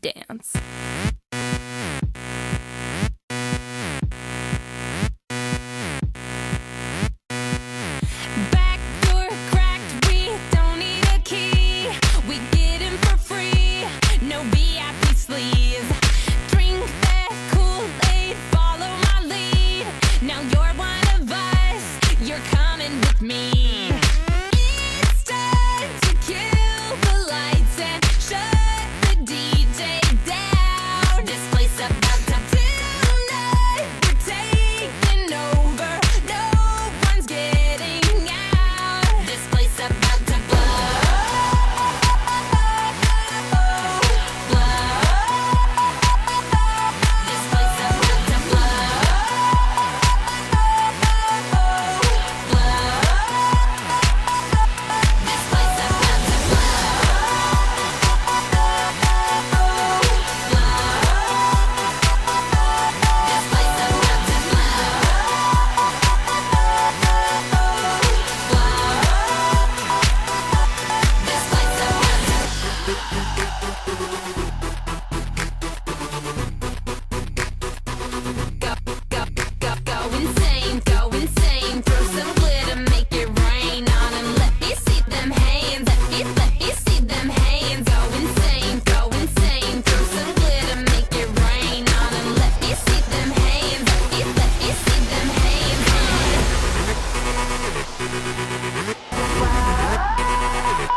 dance.